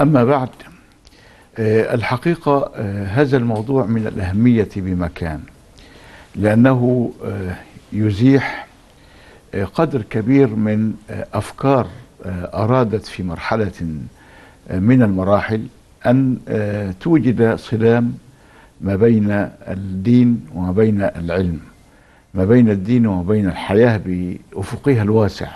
أما بعد آه، الحقيقة آه، هذا الموضوع من الأهمية بمكان لأنه آه، يزيح قدر كبير من أفكار أرادت في مرحلة من المراحل أن توجد صدام ما بين الدين وما بين العلم ما بين الدين وما بين الحياة بأفقها الواسع.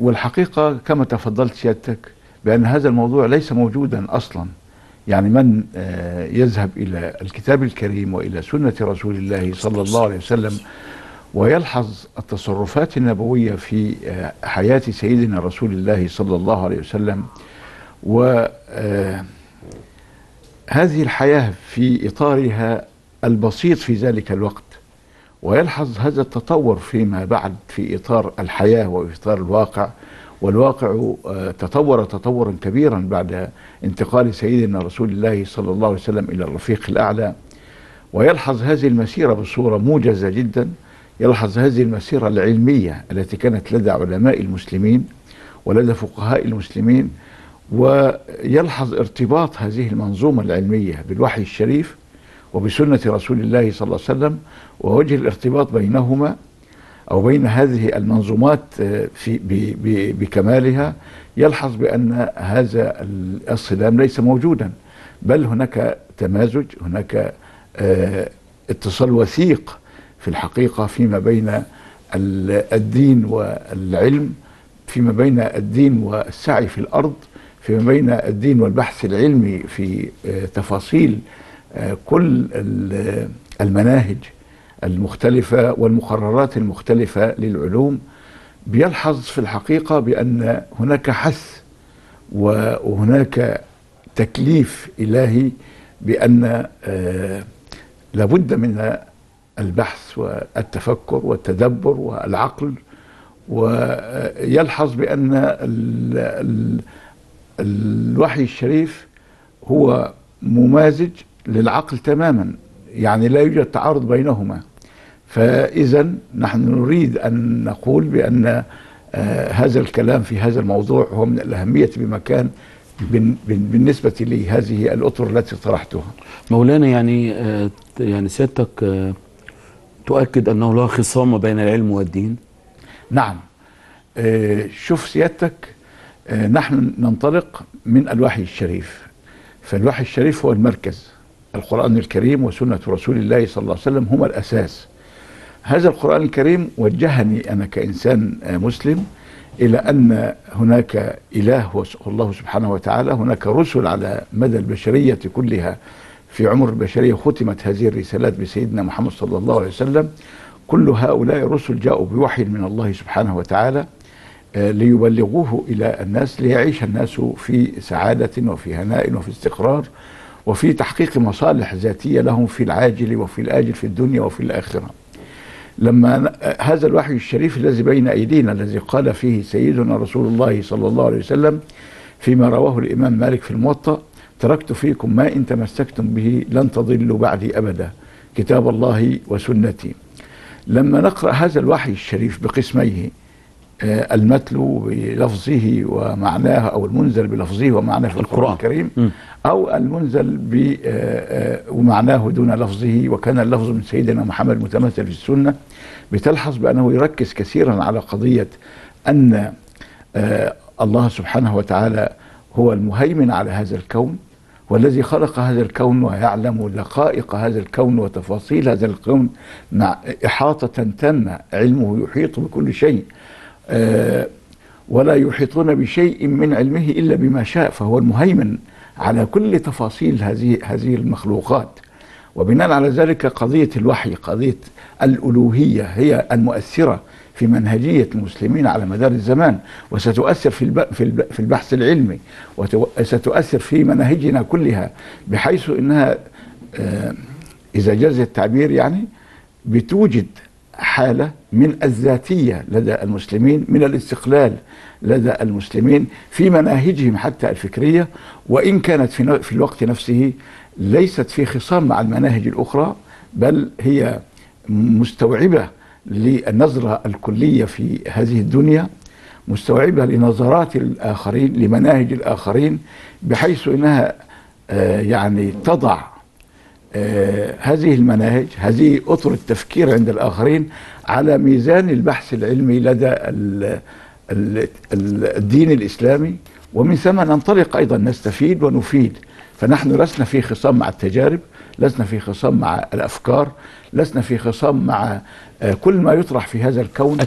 والحقيقة كما تفضلت سيادتك بأن هذا الموضوع ليس موجودا أصلا. يعني من آه، يذهب إلى الكتاب الكريم وإلى سنة رسول الله صلى الله عليه وسلم ويلحظ التصرفات النبوية في آه، حياة سيدنا رسول الله صلى الله عليه وسلم و آه، الحياة في إطارها البسيط في ذلك الوقت. ويلحظ هذا التطور فيما بعد في إطار الحياة وفي إطار الواقع. والواقع آه، تطور تطورا كبيرا بعد انتقال سيدنا رسول الله صلى الله عليه وسلم إلى الرفيق الأعلى. ويلحظ هذه المسيرة بصورة موجزة جدا. يلحظ هذه المسيرة العلمية التي كانت لدى علماء المسلمين ولدى فقهاء المسلمين ويلحظ ارتباط هذه المنظومة العلمية بالوحي الشريف وبسنة رسول الله صلى الله عليه وسلم ووجه الارتباط بينهما أو بين هذه المنظومات آه، في بكمالها يلحظ بأن هذا الصدام ليس موجودا بل هناك تمازج هناك آه، اتصال وثيق في الحقيقة فيما بين ال- الدين والعلم فيما بين الدين والسعي في الأرض فيما بين الدين والبحث العلمي في آه، تفاصيل كل ال- المناهج. المختلفة والمقررات المختلفة للعلوم بيلحظ في الحقيقة بأن هناك حث وهناك تكليف إلهي بأن آه، لابد من البحث والتفكر والتدبر والعقل ويلحظ بأن ال- ال- الوحي الشريف هو ممازج للعقل تماما. يعني لا يوجد تعارض بينهما. فإذا نحن نريد أن نقول بأن آه، هذا الكلام في هذا الموضوع هو من الأهمية بمكان بالنسبة لي هذه الأطر التي طرحتها. مولانا يعني آه، يعني سيادتك آه، تؤكد أنه لا خصام بين العلم والدين؟ نعم. شوف سيادتك نحن ننطلق من الوحي الشريف. فالوحي الشريف هو المركز. القرآن الكريم وسنة رسول الله صلى الله عليه وسلم هما الأساس. هذا القرآن الكريم وجهني أنا كإنسان آه، مسلم إلى أن هناك إله الله سبحانه وتعالى هناك رسل على مدى البشرية كلها في عمر البشرية ختمت هذه الرسالات بسيدنا محمد صلى الله عليه وسلم. كل هؤلاء الرسل جاءوا بوحي من الله سبحانه وتعالى آه، ليبلغوه إلى الناس ليعيش الناس في سعادة وفي هناء وفي استقرار. وفي تحقيق مصالح ذاتية لهم في العاجل وفي الآجل في الدنيا وفي الآخرة. لما هذا الوحي الشريف الذي بين أيدينا الذي قال فيه سيدنا رسول الله صلى الله عليه وسلم فيما رواه الإمام مالك في الموطأ تركت فيكم ما إن تمسكتم به لن تضلوا بعدي أبدا كتاب الله وسنتي. لما نقرأ هذا الوحي الشريف بقسميه المتلو بلفظه ومعناه أو المنزل بلفظه ومعناه في القرآن. الكريم. أو المنزل ب آه، آه، ومعناه دون لفظه وكان اللفظ من سيدنا محمد متمثل في السنة بتلحظ بأنه يركز كثيرا على قضية أن آه، الله سبحانه وتعالى هو المهيمن على هذا الكون والذي خلق هذا الكون ويعلم دقائق هذا الكون وتفاصيل هذا الكون مع إحاطة تامة علمه يحيط بكل شيء آه، ولا يحيطون بشيء من علمه إلا بما شاء فهو المهيمن على كل تفاصيل هذه هذه المخلوقات. وبناء على ذلك قضية الوحي قضية الألوهية هي المؤثرة في منهجية المسلمين على مدار الزمان وستؤثر في في الب- في البحث العلمي وستؤثر في مناهجنا كلها بحيث إنها آه، إذا جاز التعبير يعني بتوجد حالة من الذاتية لدى المسلمين من الاستقلال لدى المسلمين في مناهجهم حتى الفكرية وإن كانت في في الوقت نفسه ليست في خصام مع المناهج الأخرى بل هي مستوعبة للنظره الكلية في هذه الدنيا مستوعبة لنظرات الآخرين لمناهج الآخرين بحيث أنها آه، يعني تضع هذه المناهج هذه أطر التفكير عند الآخرين على ميزان البحث العلمي لدى ال- ال- ال- الدين الإسلامي ومن ثم ننطلق أيضا نستفيد ونفيد. فنحن لسنا في خصام مع التجارب لسنا في خصام مع الأفكار لسنا في خصام مع آه، كل ما يطرح في هذا الكون.